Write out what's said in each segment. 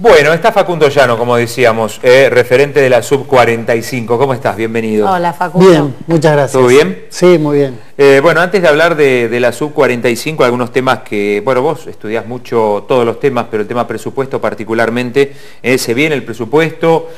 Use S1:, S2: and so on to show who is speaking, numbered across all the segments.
S1: Bueno, está Facundo Llano, como decíamos, eh, referente de la Sub-45. ¿Cómo estás? Bienvenido.
S2: Hola, Facundo.
S3: Bien, muchas gracias.
S1: ¿Todo bien?
S3: Sí, muy bien.
S1: Eh, bueno, antes de hablar de, la Sub-45, algunos temas que, bueno, vos estudiás mucho todos los temas, pero el tema presupuesto particularmente, eh, se viene el presupuesto,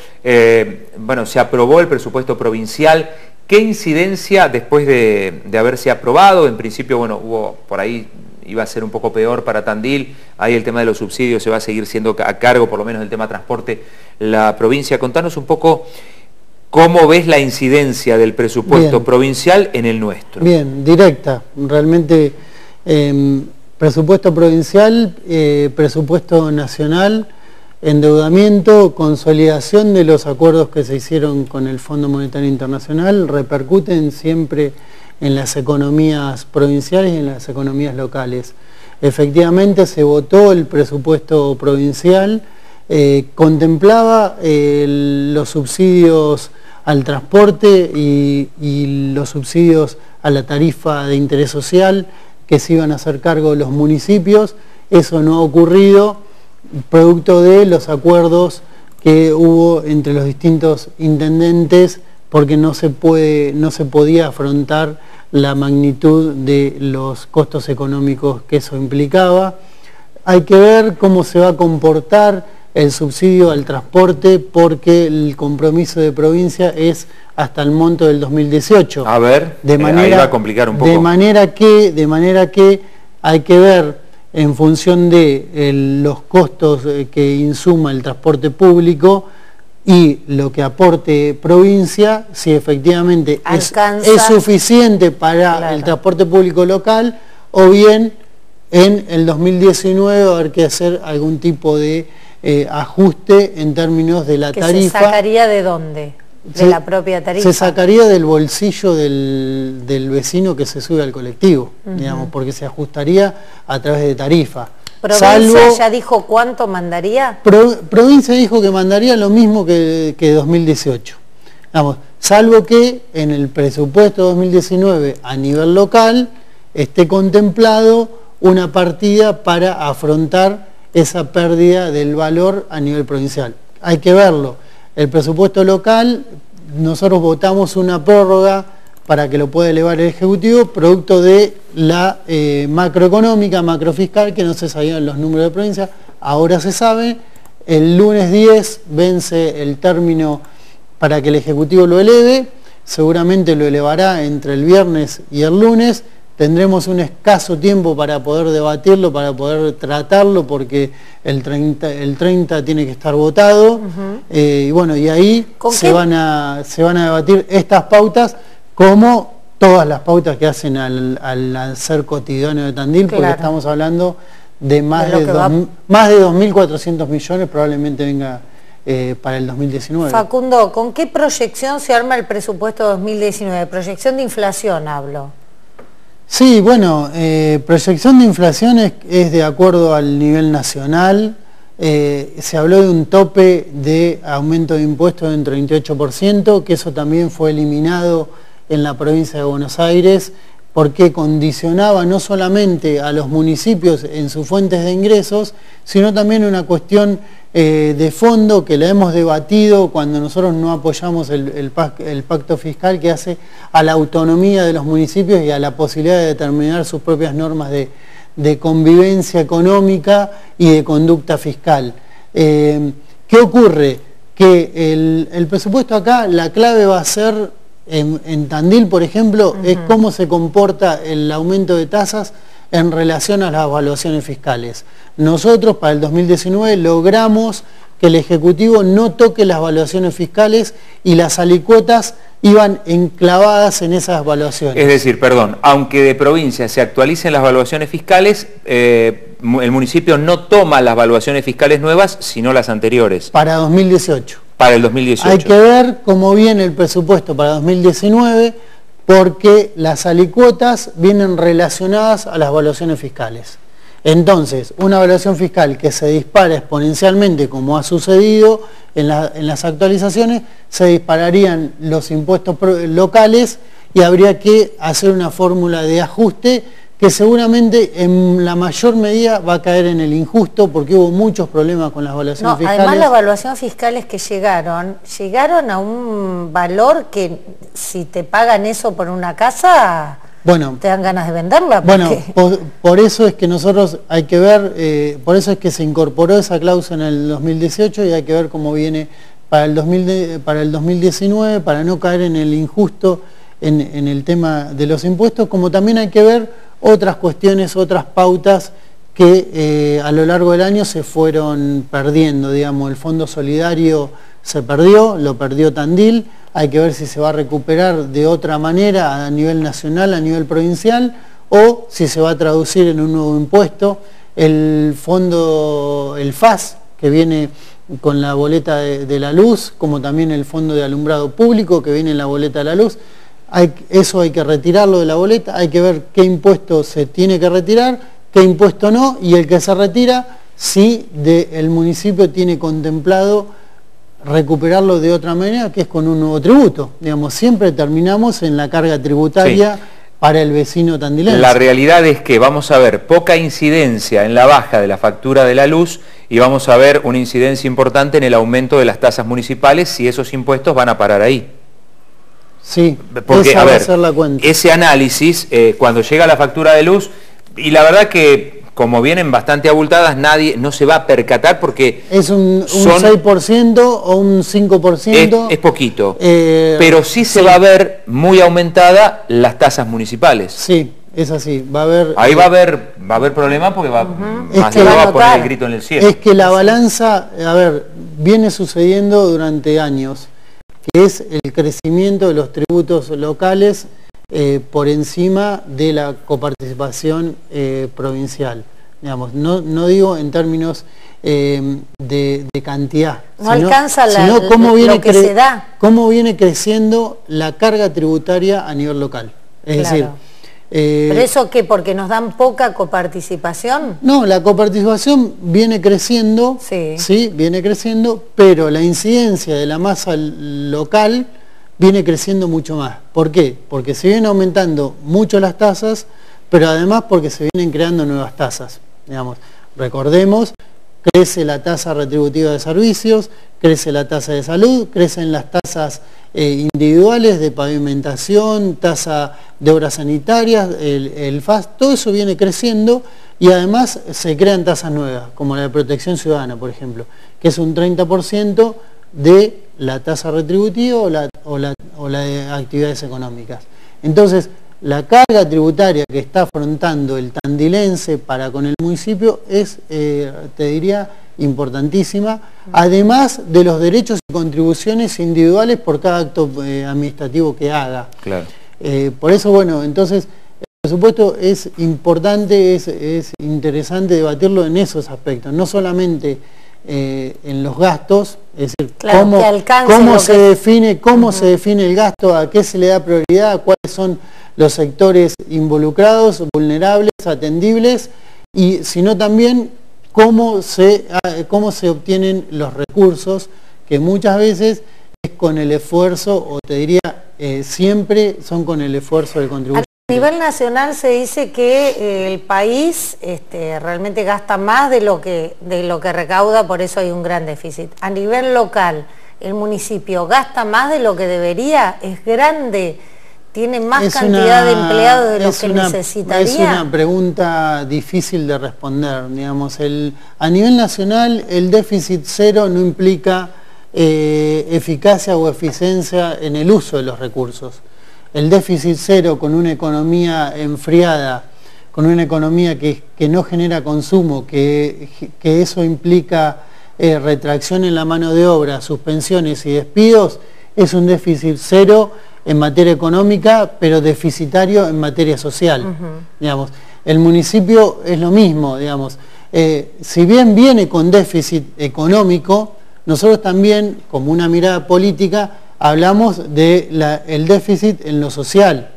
S1: bueno, se aprobó el presupuesto provincial. ¿Qué incidencia después de, de haberse aprobado? En principio, bueno, hubo por ahí iba a ser un poco peor para Tandil, ahí el tema de los subsidios se va a seguir siendo a cargo, por lo menos el tema transporte, la provincia. Contanos un poco cómo ves la incidencia del presupuesto provincial en el nuestro.
S3: Bien, directa, realmente em, presupuesto provincial, eh, presupuesto nacional, endeudamiento, consolidación de los acuerdos que se hicieron con el Fondo Monetario Internacional, repercuten siempre en las economías provinciales y en las economías locales. Efectivamente se votó el presupuesto provincial, eh, contemplaba eh, los subsidios al transporte y, los subsidios a la tarifa de interés social que se iban a hacer cargo los municipios. Eso no ha ocurrido producto de los acuerdos que hubo entre los distintos intendentes porque no se, puede, no se podía afrontar la magnitud de los costos económicos que eso implicaba. Hay que ver cómo se va a comportar el subsidio al transporte porque el compromiso de provincia es hasta el monto del 2018.
S1: A ver, de manera, ahí va a complicar un poco.
S3: De manera que, de manera que hay que ver en función de los costos eh, que insuma el transporte público, y lo que aporte provincia, si efectivamente es, suficiente para el transporte público local o bien en el 2019 va a haber que hacer algún tipo de eh, ajuste en términos de la tarifa.
S2: ¿Se sacaría de dónde? ¿De la propia tarifa?
S3: Se sacaría del bolsillo del, vecino que se sube al colectivo, digamos, porque se ajustaría a través de tarifa.
S2: ¿Provincia ya dijo cuánto mandaría?
S3: provincia dijo que mandaría lo mismo que, que 2018. Vamos, salvo que en el presupuesto 2019 a nivel local esté contemplado una partida para afrontar esa pérdida del valor a nivel provincial. Hay que verlo. El presupuesto local, nosotros votamos una prórroga para que lo pueda elevar el Ejecutivo, producto de la eh, macroeconómica, macrofiscal, que no se sabían los números de provincia, ahora se sabe, el lunes 10 vence el término para que el Ejecutivo lo eleve, seguramente lo elevará entre el viernes y el lunes, tendremos un escaso tiempo para poder debatirlo, para poder tratarlo, porque el 30, el 30 tiene que estar votado, eh, y bueno, y ahí se van, a, se van a debatir estas pautas, como todas las pautas que hacen al, hacer cotidiano de Tandil, porque estamos hablando de más de, más de 2.400 millones, probablemente venga eh, para el 2019.
S2: Facundo, ¿con qué proyección se arma el presupuesto 2019? Proyección de inflación hablo.
S3: Sí, bueno, eh, proyección de inflación es, de acuerdo al nivel nacional. Eh, se habló de un tope de aumento de impuestos del 38%, que eso también fue eliminado en la provincia de Buenos Aires porque condicionaba no solamente a los municipios en sus fuentes de ingresos, sino también una cuestión eh, de fondo que la hemos debatido cuando nosotros no apoyamos el, pacto fiscal que hace a la autonomía de los municipios y a la posibilidad de determinar sus propias normas de, convivencia económica y de conducta fiscal. Eh, ¿Qué ocurre? Que el, el presupuesto acá, la clave va a ser en, Tandil, por ejemplo, es cómo se comporta el aumento de tasas en relación a las evaluaciones fiscales. Nosotros para el 2019 logramos que el Ejecutivo no toque las evaluaciones fiscales y las alicuotas iban enclavadas en esas evaluaciones.
S1: Es decir, perdón, aunque de provincia se actualicen las evaluaciones fiscales, eh, el municipio no toma las evaluaciones fiscales nuevas, sino las anteriores.
S3: Para 2018
S1: para el 2018.
S3: Hay que ver cómo viene el presupuesto para 2019 porque las alicuotas vienen relacionadas a las evaluaciones fiscales. Entonces, una evaluación fiscal que se dispara exponencialmente, como ha sucedido en, las actualizaciones, se dispararían los impuestos locales y habría que hacer una fórmula de ajuste que seguramente en la mayor medida va a caer en el injusto porque hubo muchos problemas con las evaluaciones
S2: no,
S3: fiscales.
S2: Además, las evaluaciones fiscales que llegaron, llegaron a un valor que si te pagan eso por una casa, bueno, te dan ganas de venderla.
S3: Bueno, por, eso es que nosotros hay que ver, eh, por eso es que se incorporó esa cláusula en el 2018 y hay que ver cómo viene para el, 2000 para el 2019, para no caer en el injusto en, el tema de los impuestos, como también hay que ver otras cuestiones, otras pautas que eh, a lo largo del año se fueron perdiendo, digamos, el Fondo Solidario se perdió, lo perdió Tandil, hay que ver si se va a recuperar de otra manera a nivel nacional, a nivel provincial, o si se va a traducir en un nuevo impuesto. El fondo, el FAS, que viene con la boleta de la luz, como también el fondo de alumbrado público, que viene en la boleta de la luz, eso hay que retirarlo de la boleta, hay que ver qué impuesto se tiene que retirar, qué impuesto no, y el que se retira, si el municipio tiene contemplado recuperarlo de otra manera, que es con un nuevo tributo. Digamos, siempre terminamos en la carga tributaria para el vecino tandilense.
S1: La realidad es que vamos a ver poca incidencia en la baja de la factura de la luz y vamos a ver una incidencia importante en el aumento de las tasas municipales si esos impuestos van a parar ahí.
S3: Sí,
S1: porque a ver, ese análisis, eh, cuando llega la factura de luz, y la verdad que como vienen bastante abultadas, nadie no se va a percatar porque...
S3: Es un, 6% o un 5%.
S1: Es, poquito, eh, pero sí se va a ver muy aumentada las tasas municipales.
S3: Sí, es así, va a haber...
S1: Ahí va a haber, va a haber problema porque va, más va a poner el grito en el cielo.
S3: Es que la balanza, a ver, viene sucediendo durante años que es el crecimiento de los tributos locales eh, por encima de la coparticipación eh, provincial. Digamos, no, no, digo en términos eh, de, cantidad,
S2: no alcanza la, sino cómo viene lo que se da.
S3: cómo viene creciendo la carga tributaria a nivel local. Es decir,
S2: eh, ¿Pero eso qué? ¿Porque nos dan poca coparticipación?
S3: No, la coparticipación viene creciendo, sí. viene creciendo, pero la incidencia de la masa local viene creciendo mucho más. ¿Por qué? Porque se vienen aumentando mucho las tasas, pero además porque se vienen creando nuevas tasas. Digamos, recordemos, crece la tasa retributiva de servicios, crece la tasa de salud, crecen las tasas eh, individuales de pavimentación, tasa de obras sanitarias, el, FAS, todo eso viene creciendo y además se crean tasas nuevas, como la de protección ciudadana, por ejemplo, que es un 30% de la tasa retributiva o la, o la de actividades económicas. Entonces, la carga tributaria que está afrontando el tandilense para con el municipio es, eh, te diría, importantísima, además de los derechos y contribuciones individuales por cada acto eh, administrativo que haga.
S1: Claro.
S3: Eh, por eso, bueno, entonces, el presupuesto es importante, es, interesante debatirlo en esos aspectos, no solamente en los gastos, es decir, cómo, se define, cómo se define el gasto, a qué se le da prioridad, cuáles son los sectores involucrados, vulnerables, atendibles, y sino también cómo se, ah, cómo se obtienen los recursos, que muchas veces es con el esfuerzo, o te diría, eh, siempre son con el esfuerzo del contribuyente.
S2: A nivel nacional se dice que eh, el país este, realmente gasta más de lo, que, de lo que recauda, por eso hay un gran déficit. A nivel local, el municipio gasta más de lo que debería, es grande ¿Tiene más cantidad de empleados de lo que necesitaría?
S3: Es una pregunta difícil de responder. Digamos, el, a nivel nacional el déficit cero no implica eh, eficacia o eficiencia en el uso de los recursos. El déficit cero con una economía enfriada, con una economía que, no genera consumo, que, que eso implica eh, retracción en la mano de obra, suspensiones y despidos, es un déficit cero en materia económica, pero deficitario en materia social. digamos. El municipio es lo mismo, digamos. Eh, si bien viene con déficit económico, nosotros también, como una mirada política, hablamos del déficit en lo social.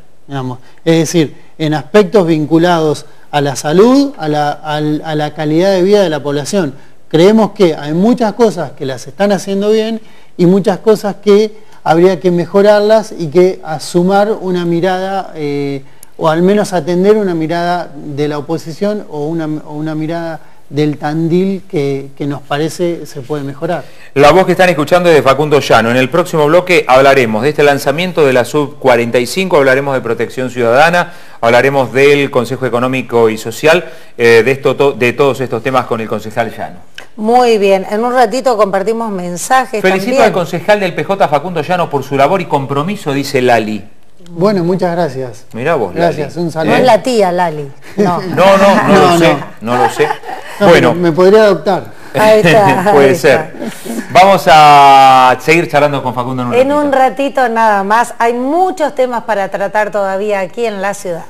S3: Es decir, en aspectos vinculados a la salud, a la, calidad de vida de la población. Creemos que hay muchas cosas que las están haciendo bien y muchas cosas que habría que mejorarlas y que asumar una mirada eh, o al menos atender una mirada de la oposición o una mirada del Tandil que, nos parece se puede mejorar.
S1: La voz que están escuchando es de Facundo Llano. En el próximo bloque hablaremos de este lanzamiento de la Sub-45, hablaremos de protección ciudadana, hablaremos del Consejo Económico y Social, eh, de, esto, de todos estos temas con el concejal Llano.
S2: Muy bien, en un ratito compartimos mensajes
S1: Felicito al concejal del PJ Facundo Llano por su labor y compromiso, dice Lali.
S3: Bueno, muchas gracias.
S1: Mira vos,
S3: Gracias, un saludo.
S2: No es la tía, Lali.
S1: No, no, no, no, lo sé, no lo sé. Bueno.
S3: Me podría adoptar.
S1: Ahí está, Puede ser. Vamos a seguir charlando con Facundo en un
S2: En un ratito nada más. Hay muchos temas para tratar todavía aquí en la ciudad.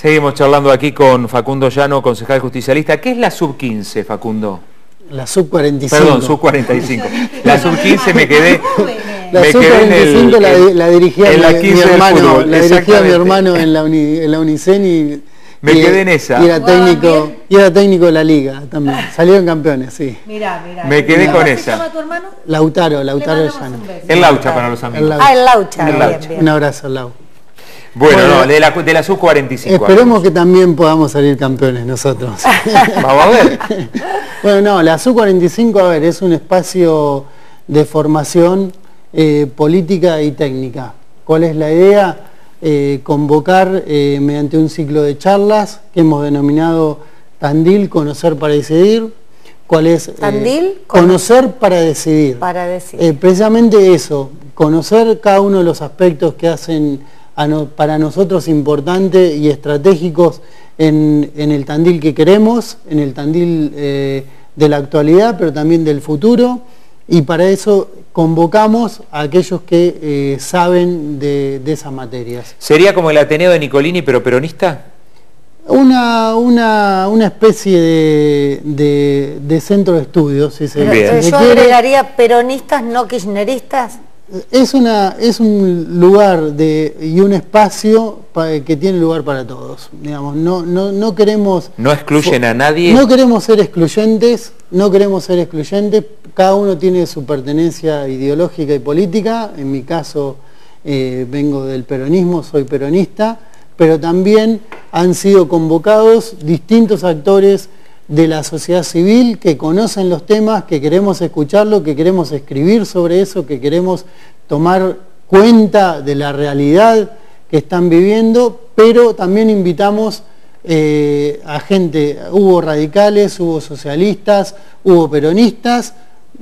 S1: Seguimos charlando aquí con Facundo Llano, concejal justicialista. ¿Qué es la sub-15, Facundo?
S3: La sub-45.
S1: Perdón, sub-45. La sub-15 me quedé...
S3: La sub-45 la, dirigía mi, hermano, la dirigía mi hermano en la, en la Unicen y...
S1: Me quedé en esa.
S3: Y era, técnico, y era técnico de la liga también. Salieron campeones, sí.
S1: Mirá, mirá. Me quedé con esa. ¿Cómo se llama
S3: tu hermano? Lautaro, Lautaro Llano.
S1: El Laucha para los amigos.
S2: Ah, el Laucha. El Laucha.
S3: Un abrazo, Lau.
S1: Bueno, no, de la, de la sub-45.
S3: Esperemos que también podamos salir campeones nosotros.
S1: Vamos a ver.
S3: bueno, no, la sub-45, a ver, es un espacio de formación eh, política y técnica. ¿Cuál es la idea? Eh, convocar eh, mediante un ciclo de charlas que hemos denominado Tandil, Conocer para Decidir. ¿Cuál es?
S2: ¿Tandil?
S3: conocer para decidir.
S2: Para decidir.
S3: precisamente eso, conocer cada uno de los aspectos que hacen para nosotros importantes y estratégicos en, el Tandil que queremos, en el Tandil eh, de la actualidad, pero también del futuro, y para eso convocamos a aquellos que eh, saben de, esas materias.
S1: ¿Sería como el Ateneo de Nicolini, pero peronista?
S3: Una, una, especie de, centro de estudios, si se,
S2: Yo agregaría peronistas, no kirchneristas.
S3: Es, una, es un lugar de, y un espacio que tiene lugar para todos. Digamos, no, no, no queremos...
S1: No excluyen a nadie.
S3: No queremos ser excluyentes, no queremos ser excluyentes. Cada uno tiene su pertenencia ideológica y política. En mi caso eh, vengo del peronismo, soy peronista, pero también han sido convocados distintos actores de la sociedad civil que conocen los temas, que queremos escucharlo, que queremos escribir sobre eso, que queremos tomar cuenta de la realidad que están viviendo, pero también invitamos eh, a gente, hubo radicales, hubo socialistas, hubo peronistas,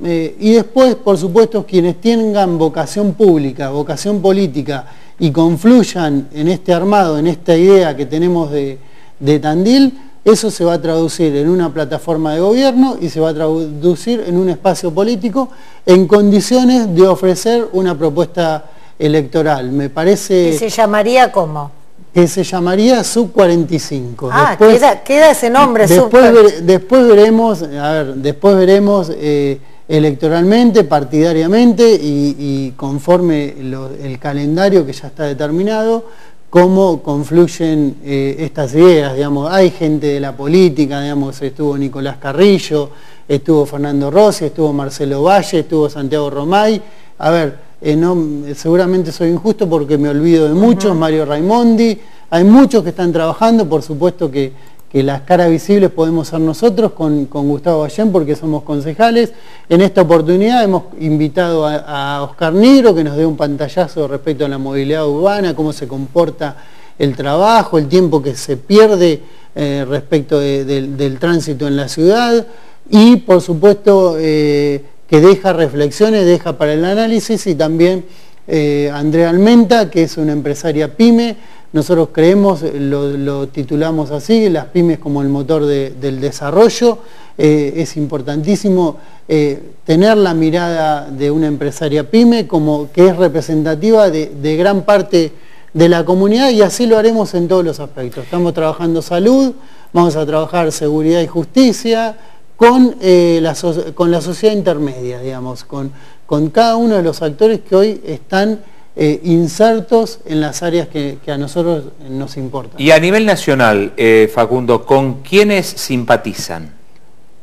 S3: eh, y después, por supuesto, quienes tengan vocación pública, vocación política, y confluyan en este armado, en esta idea que tenemos de, de Tandil, eso se va a traducir en una plataforma de gobierno y se va a traducir en un espacio político en condiciones de ofrecer una propuesta electoral. Me parece...
S2: ¿Y se llamaría cómo?
S3: Que se llamaría Sub-45.
S2: Ah, queda, ese nombre,
S3: después, después veremos, a ver, después veremos eh, electoralmente, partidariamente y, conforme el calendario que ya está determinado, cómo confluyen eh, estas ideas, digamos, hay gente de la política, digamos, estuvo Nicolás Carrillo, estuvo Fernando Rossi, estuvo Marcelo Valle, estuvo Santiago Romay, a ver, eh, seguramente soy injusto porque me olvido de muchos, Mario Raimondi, hay muchos que están trabajando, por supuesto que que las caras visibles podemos ser nosotros con, Gustavo Ballén porque somos concejales. En esta oportunidad hemos invitado a, Oscar Nigro que nos dé un pantallazo respecto a la movilidad urbana, cómo se comporta el trabajo, el tiempo que se pierde eh, respecto del tránsito en la ciudad y por supuesto eh, que deja reflexiones, deja para el análisis y también eh, Andrea Almenta que es una empresaria pyme nosotros creemos, lo, titulamos así, las pymes como el motor del desarrollo. Eh, es importantísimo eh, tener la mirada de una empresaria pyme como que es representativa de, gran parte de la comunidad y así lo haremos en todos los aspectos. Estamos trabajando salud, vamos a trabajar seguridad y justicia con, la, con la sociedad intermedia, digamos, con, con cada uno de los actores que hoy están eh, insertos en las áreas que, a nosotros nos importan.
S1: Y a nivel nacional, eh, Facundo, ¿con quiénes simpatizan?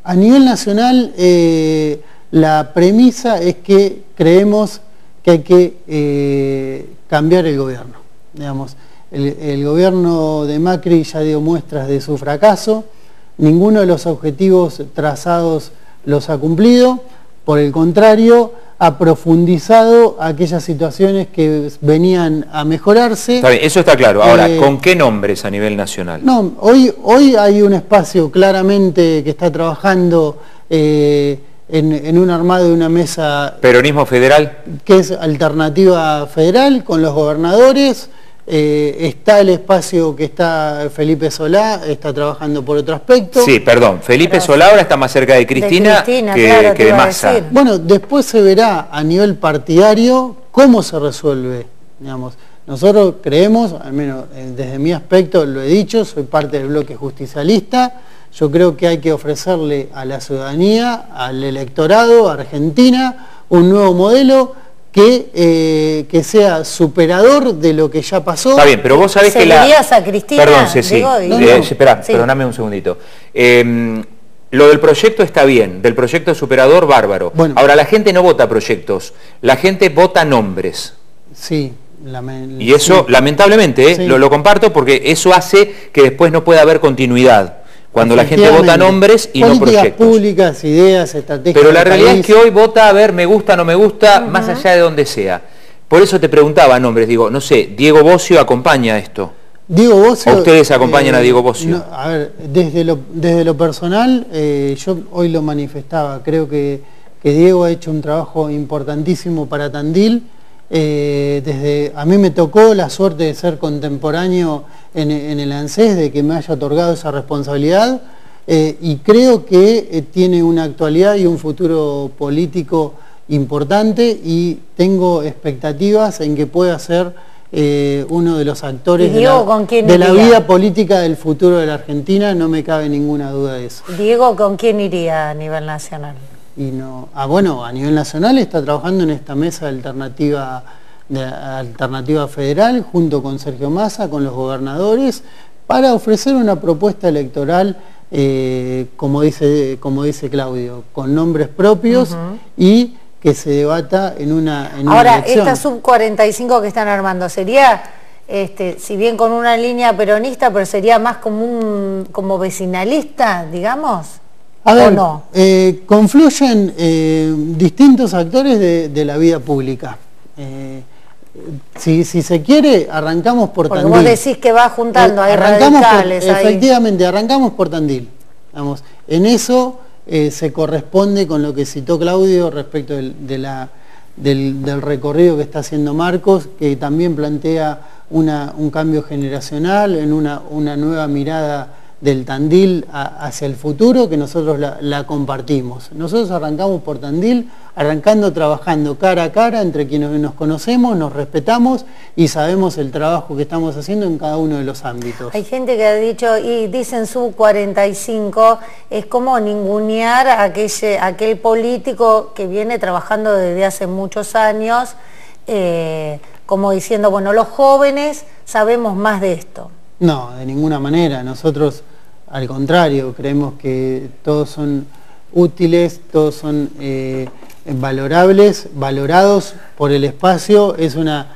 S3: A nivel nacional, eh, la premisa es que creemos que hay que cambiar el gobierno. Digamos, el, gobierno de Macri ya dio muestras de su fracaso, ninguno de los objetivos trazados los ha cumplido, por el contrario, ha profundizado aquellas situaciones que venían a mejorarse.
S1: eso está claro. Ahora, eh, ¿con qué nombres a nivel nacional?
S3: No, hoy, hoy hay un espacio claramente que está trabajando eh, en, un armado de una mesa...
S1: ¿Peronismo federal?
S3: Que es alternativa federal, con los gobernadores, eh, está el espacio que está Felipe Solá, está trabajando por otro aspecto.
S1: Sí, perdón, Felipe Solá ahora está más cerca de Cristina, que, de Massa.
S3: Bueno, después se verá a nivel partidario cómo se resuelve, digamos. Nosotros creemos, al menos eh, desde mi aspecto lo he dicho, soy parte del bloque justicialista, yo creo que hay que ofrecerle a la ciudadanía, al electorado, a Argentina, un nuevo modelo que, eh, que sea superador de lo que ya pasó.
S1: Está bien, pero vos sabés que la...
S2: a Cristina?
S1: Perdón, sí, eh, espera, perdóname un segundito. Em, lo del proyecto está bien, del proyecto superador, bárbaro. Ahora, la gente no vota proyectos, la gente vota nombres.
S3: Sí.
S1: y eso, lamentablemente, eh, lo, lo comparto porque eso hace que después no pueda haber continuidad cuando la gente vota nombres y no proyectos.
S3: públicas, ideas, estrategias.
S1: Pero la realidad es que hoy vota a ver me gusta, no me gusta, más allá de donde sea. Por eso te preguntaba nombres, digo, no sé, Diego Bocio acompaña esto.
S3: Diego Bocio...
S1: ¿O ustedes acompañan a eh, Diego Bocio?
S3: a ver, desde lo, desde lo personal, eh, yo hoy lo manifestaba, creo que, que Diego ha hecho un trabajo importantísimo para Tandil, eh, desde, a mí me tocó la suerte de ser contemporáneo en, el ANSES, de que me haya otorgado esa responsabilidad eh, y creo que eh, tiene una actualidad y un futuro político importante y tengo expectativas en que pueda ser uno de los actores de la, vida política del futuro de la Argentina, no me cabe ninguna duda de eso.
S2: Diego, ¿con quién iría a nivel nacional?
S3: Y no ah, bueno a nivel nacional está trabajando en esta mesa de alternativa de alternativa federal junto con Sergio Massa con los gobernadores para ofrecer una propuesta electoral eh, como dice como dice Claudio con nombres propios y que se debata en una en
S2: ahora esta sub 45 que están armando. Sería este, si bien con una línea peronista, pero sería más como un como vecinalista, digamos.
S3: A ver, eh, confluyen eh, distintos actores de, la vida pública. Eh, si, se quiere, arrancamos por Porque Tandil.
S2: vos decís que va juntando, hay radicales
S3: Efectivamente, arrancamos por Tandil. Vamos, en eso se corresponde con lo que citó Claudio respecto del, del, recorrido que está haciendo Marcos, que también plantea un cambio generacional, en una, una nueva mirada del Tandil hacia el futuro que nosotros la, compartimos. Nosotros arrancamos por Tandil, arrancando trabajando cara a cara entre quienes nos conocemos, nos respetamos y sabemos el trabajo que estamos haciendo en cada uno de los ámbitos.
S2: Hay gente que ha dicho, y dicen su 45, es como ningunear a aquel, aquel político que viene trabajando desde hace muchos años, eh, como diciendo, bueno, los jóvenes sabemos más de esto.
S3: No, de ninguna manera. Nosotros al contrario, creemos que todos son útiles, todos son eh, valorables, valorados por el espacio. Es una,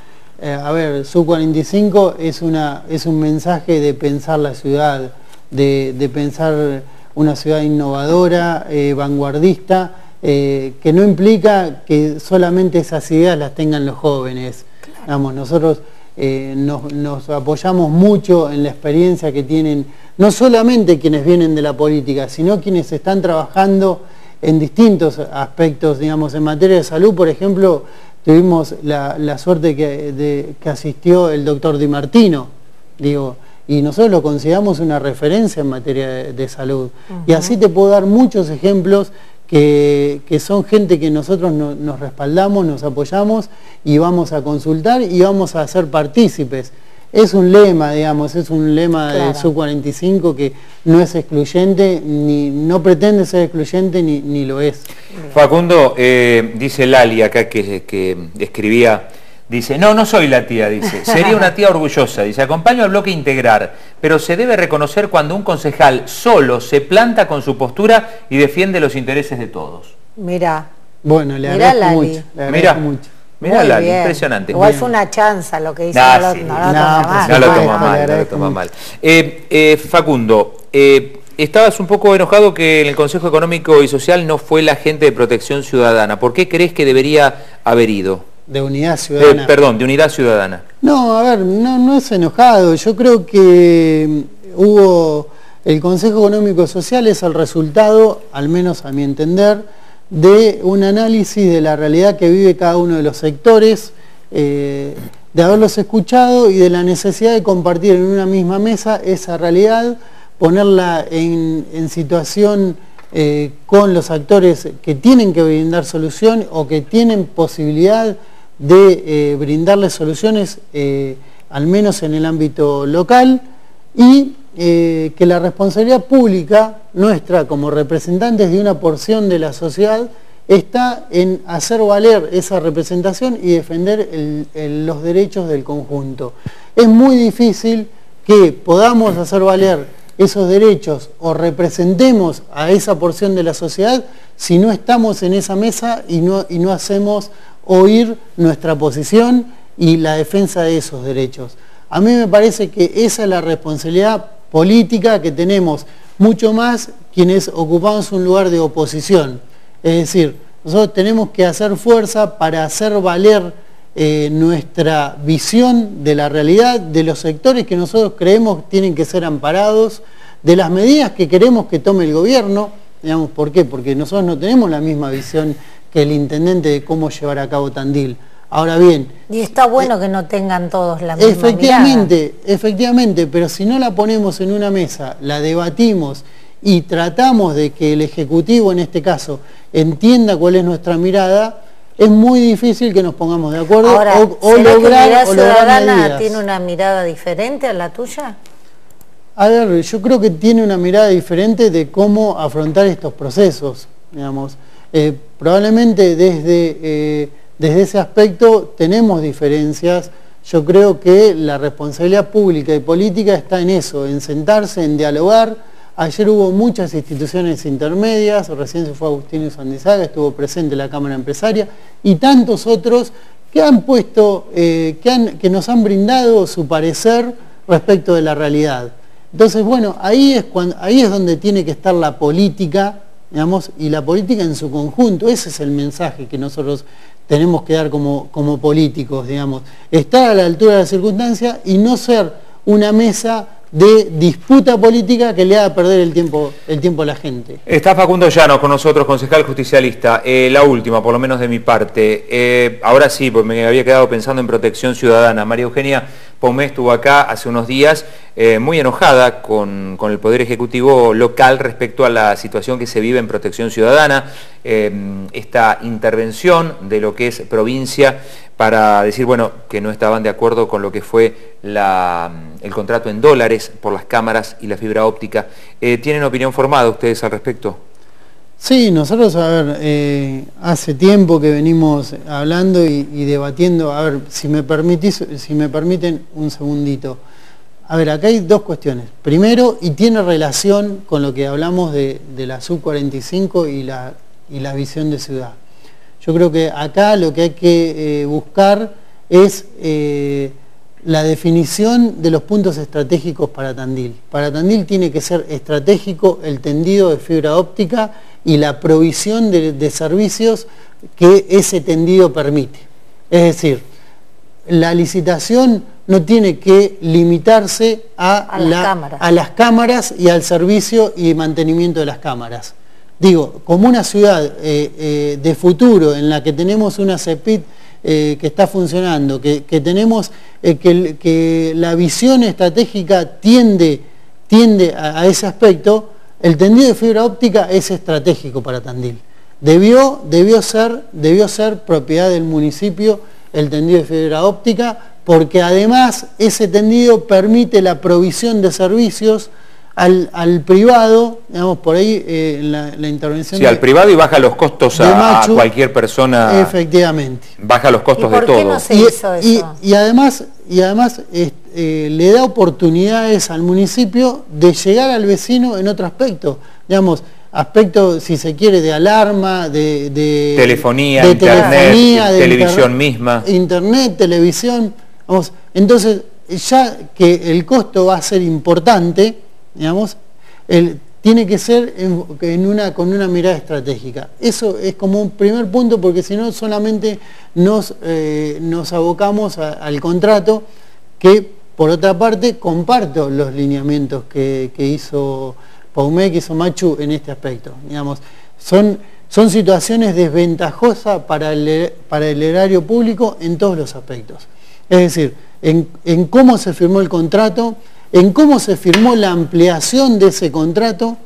S3: eh, a ver, SU45 es, una, es un mensaje de pensar la ciudad, de, pensar una ciudad innovadora, eh, vanguardista, que no implica que solamente esas ideas las tengan los jóvenes. nosotros nos, nos apoyamos mucho en la experiencia que tienen no solamente quienes vienen de la política, sino quienes están trabajando en distintos aspectos, digamos, en materia de salud, por ejemplo, tuvimos la, suerte que, de, que asistió el doctor Di Martino, digo, y nosotros lo consideramos una referencia en materia de, salud. Y así te puedo dar muchos ejemplos que, son gente que nosotros nos respaldamos, nos apoyamos y vamos a consultar y vamos a ser partícipes es un lema, digamos, es un lema del SU-45 que no es excluyente, ni no pretende ser excluyente, ni, ni lo es.
S1: Facundo, eh, dice Lali acá que, que escribía Dice, no, no soy la tía, dice. Sería una tía orgullosa. Dice, acompaño al bloque integrar, pero se debe reconocer cuando un concejal solo se planta con su postura y defiende los intereses de todos.
S2: Mira.
S3: Bueno, le agradezco mucho.
S1: Mira, mucho. Mira, Lali, impresionante.
S2: Igual fue una chanza lo que dice.
S1: no, lo, no, lo toma mal. No lo toma mal. Eh, eh, Facundo, eh, estabas un poco enojado que en el Consejo Económico y Social no fue la gente de Protección Ciudadana. ¿Por qué crees que debería haber ido?
S3: De Unidad Ciudadana.
S1: perdón, de Unidad Ciudadana.
S3: No, a ver, no, no es enojado. Yo creo que hubo... El Consejo Económico y Social es el resultado, al menos a mi entender, de un análisis de la realidad que vive cada uno de los sectores, eh, de haberlos escuchado y de la necesidad de compartir en una misma mesa esa realidad, ponerla en, situación eh, con los actores que tienen que brindar solución o que tienen posibilidad de eh, brindarles soluciones, al menos en el ámbito local, y eh, que la responsabilidad pública nuestra como representantes de una porción de la sociedad está en hacer valer esa representación y defender los derechos del conjunto. Es muy difícil que podamos hacer valer esos derechos o representemos a esa porción de la sociedad si no estamos en esa mesa y no, y no hacemos oír nuestra posición y la defensa de esos derechos. A mí me parece que esa es la responsabilidad política que tenemos mucho más quienes ocupamos un lugar de oposición. Es decir, nosotros tenemos que hacer fuerza para hacer valer eh, nuestra visión de la realidad, de los sectores que nosotros creemos tienen que ser amparados, de las medidas que queremos que tome el gobierno. Digamos, ¿Por qué? Porque nosotros no tenemos la misma visión que el intendente de cómo llevar a cabo Tandil. Ahora bien...
S2: Y está bueno eh, que no tengan todos la misma
S3: Efectivamente, efectivamente, pero si no la ponemos en una mesa, la debatimos y tratamos de que el Ejecutivo, en este caso, entienda cuál es nuestra mirada, es muy difícil que nos pongamos de acuerdo
S2: o, lograr, que ciudadana tiene una mirada diferente a la tuya?
S3: A ver, yo creo que tiene una mirada diferente de cómo afrontar estos procesos, digamos. Eh, probablemente desde... Eh, desde ese aspecto tenemos diferencias. Yo creo que la responsabilidad pública y política está en eso, en sentarse, en dialogar. Ayer hubo muchas instituciones intermedias, recién se fue Agustín Sandizaga, estuvo presente la Cámara Empresaria y tantos otros que han puesto, eh, que, nos han brindado su parecer respecto de la realidad. Entonces, bueno, ahí es donde tiene que estar la política, digamos, y la política en su conjunto. Ese es el mensaje que nosotros tenemos que dar como, como políticos, digamos. Estar a la altura de la circunstancia y no ser una mesa de disputa política que le haga perder el tiempo, el tiempo a la gente.
S1: Está Facundo Llano con nosotros, concejal justicialista. Eh, la última, por lo menos de mi parte. Eh, ahora sí, porque me había quedado pensando en protección ciudadana. María Eugenia Pomé estuvo acá hace unos días eh, muy enojada con, el Poder Ejecutivo local respecto a la situación que se vive en protección ciudadana, esta intervención de lo que es provincia para decir, bueno, que no estaban de acuerdo con lo que fue el contrato en dólares por las cámaras y la fibra óptica. Eh, ¿Tienen opinión formada ustedes al respecto?
S3: Sí, nosotros, a ver, eh, hace tiempo que venimos hablando y, debatiendo, a ver, si me, permitís, si me permiten un segundito. A ver, acá hay dos cuestiones. Primero, y tiene relación con lo que hablamos de, la sub-45 y la, y la visión de ciudad. Yo creo que acá lo que hay que eh, buscar es eh, la definición de los puntos estratégicos para Tandil. Para Tandil tiene que ser estratégico el tendido de fibra óptica y la provisión de, servicios que ese tendido permite. Es decir, la licitación no tiene que limitarse a, a las cámaras y al servicio y mantenimiento de las cámaras. Digo, como una ciudad eh, eh, de futuro en la que tenemos una CEPIT eh, que está funcionando, que, tenemos que, la visión estratégica tiende, tiende a, ese aspecto, el tendido de fibra óptica es estratégico para Tandil. Debió, debió, ser, debió ser propiedad del municipio el tendido de fibra óptica porque además ese tendido permite la provisión de servicios al, privado, digamos, por ahí eh, la, intervención...
S1: Sí, al privado y baja los costos a, cualquier persona.
S3: Efectivamente.
S1: Baja los costos de todo.
S3: y, además, y además eh, le da oportunidades al municipio de llegar al vecino en otro aspecto. Digamos, aspecto, si se quiere, de alarma, de...
S1: telefonía, internet, televisión misma.
S3: Internet, televisión. Vamos, entonces, ya que el costo va a ser importante, digamos, tiene que ser en, una, con una mirada estratégica. Eso es como un primer punto porque si no solamente nos, eh, nos abocamos al contrato que por otra parte comparto los lineamientos que, hizo Paumé, que hizo Machu en este aspecto. Digamos, son, son situaciones desventajosas para el, para el erario público en todos los aspectos. Es decir, en, en cómo se firmó el contrato, en cómo se firmó la ampliación de ese contrato,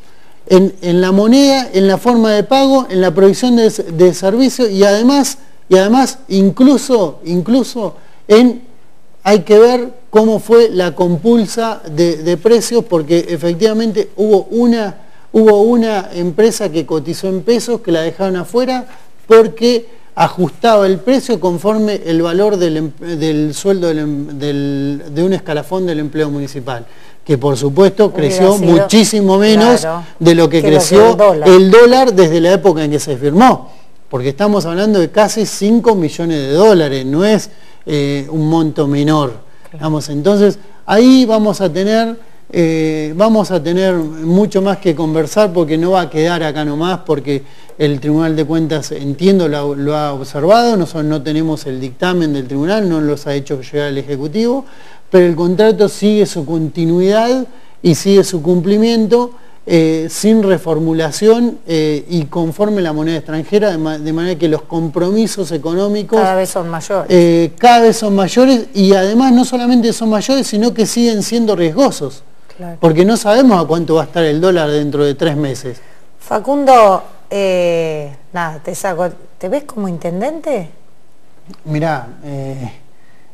S3: en, la moneda, en la forma de pago, en la provisión de, de servicio y además, y además incluso, incluso en, hay que ver cómo fue la compulsa de, precios, porque efectivamente hubo una, hubo una empresa que cotizó en pesos, que la dejaron afuera, porque ajustaba el precio conforme el valor del, em, sueldo em, de un escalafón del empleo municipal, que por supuesto creció muchísimo menos de lo que creció el dólar. desde la época en que se firmó, porque estamos hablando de casi 5 millones de dólares, no es eh, un monto menor. Vamos, entonces ahí vamos a tener eh, vamos a tener mucho más que conversar porque no va a quedar acá nomás porque el Tribunal de Cuentas, entiendo, lo, ha observado, nosotros no tenemos el dictamen del Tribunal, no los ha hecho llegar al Ejecutivo, pero el contrato sigue su continuidad y sigue su cumplimiento eh, sin reformulación eh, y conforme la moneda extranjera, de, manera que los compromisos económicos...
S2: Cada vez son mayores.
S3: cada vez son mayores y además no solamente son mayores, sino que siguen siendo riesgosos. Porque no sabemos a cuánto va a estar el dólar dentro de tres meses.
S2: Facundo, eh, nada, te saco. ¿Te ves como intendente?
S3: Mirá, eh,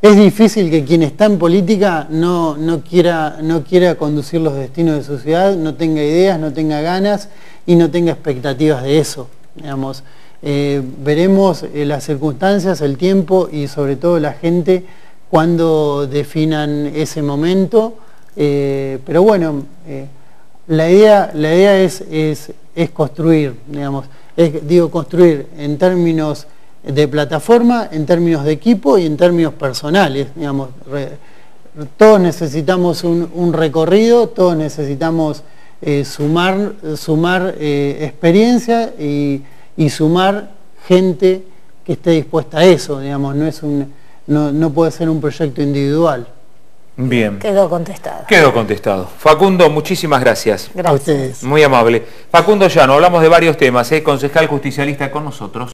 S3: es difícil que quien está en política no, quiera, no quiera conducir los destinos de su ciudad, no tenga ideas, no tenga ganas y no tenga expectativas de eso. Digamos, eh, veremos las circunstancias, el tiempo y sobre todo la gente cuando definan ese momento. Eh, pero bueno, eh, la idea, la idea es, es, construir, digamos, digo construir en términos de plataforma, en términos de equipo y en términos personales, digamos. todos necesitamos un, recorrido, todos necesitamos eh, sumar, sumar experiencia y, sumar gente que esté dispuesta a eso, digamos, no, es un, no, no puede ser un proyecto individual.
S1: Bien.
S2: Quedó contestado.
S1: Quedó contestado. Facundo, muchísimas gracias.
S2: Gracias.
S1: Muy amable. Facundo Llano, hablamos de varios temas, ¿eh? concejal justicialista con nosotros.